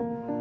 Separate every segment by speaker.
Speaker 1: 了。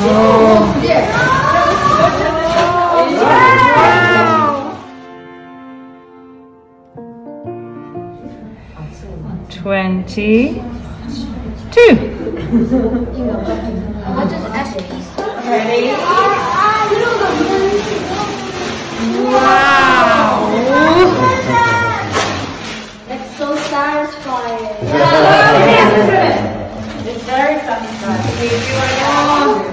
Speaker 1: Wow. Twenty-two.
Speaker 2: I'll just ask these.
Speaker 1: Ready? Wow.
Speaker 2: It's so satisfying.
Speaker 3: It's very satisfying.